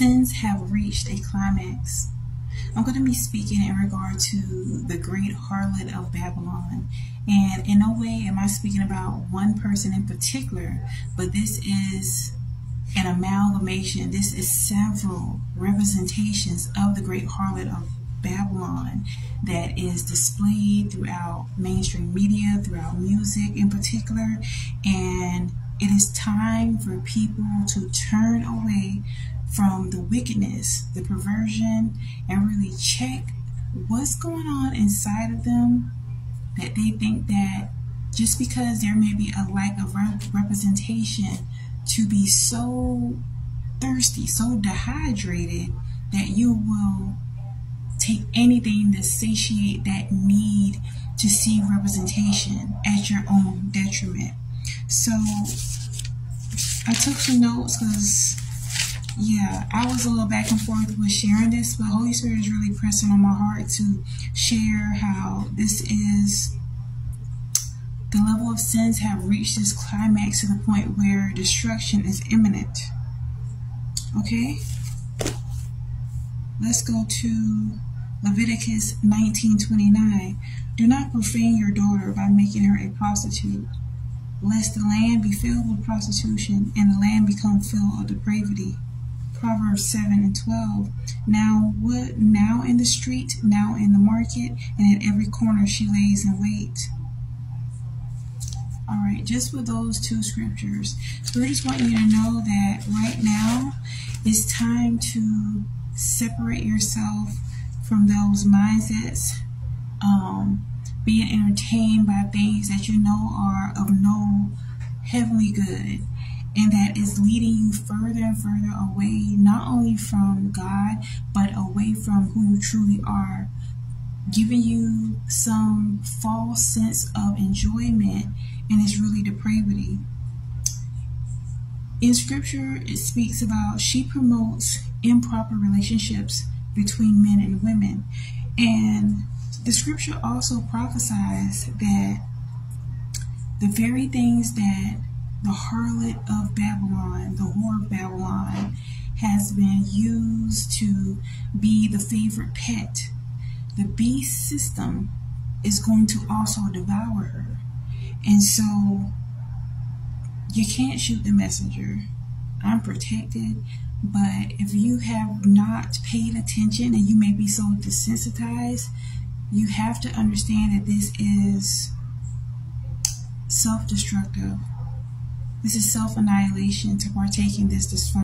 sins have reached a climax. I'm going to be speaking in regard to the great harlot of Babylon. And in no way am I speaking about one person in particular, but this is an amalgamation. This is several representations of the great harlot of Babylon that is displayed throughout mainstream media, throughout music in particular. And it is time for people to turn away from the wickedness, the perversion, and really check what's going on inside of them that they think that just because there may be a lack of representation to be so thirsty, so dehydrated that you will take anything to satiate that need to see representation at your own detriment. So I took some notes because yeah, I was a little back and forth with sharing this, but Holy Spirit is really pressing on my heart to share how this is the level of sins have reached this climax to the point where destruction is imminent. Okay? Let's go to Leviticus 19:29. Do not profane your daughter by making her a prostitute, lest the land be filled with prostitution and the land become filled with depravity. Proverbs 7 and 12. Now what now in the street, now in the market, and at every corner she lays in wait. All right, just with those two scriptures, we just want you to know that right now it's time to separate yourself from those mindsets, um, being entertained by things that you know are of no heavenly good and that is leading you further and further away, not only from God, but away from who you truly are, giving you some false sense of enjoyment, and it's really depravity. In scripture, it speaks about she promotes improper relationships between men and women. And the scripture also prophesies that the very things that the harlot of Babylon, the whore of Babylon, has been used to be the favorite pet. The beast system is going to also devour her. And so you can't shoot the messenger. I'm protected. But if you have not paid attention and you may be so desensitized, you have to understand that this is self destructive. This is self annihilation to partake in this dysfunction.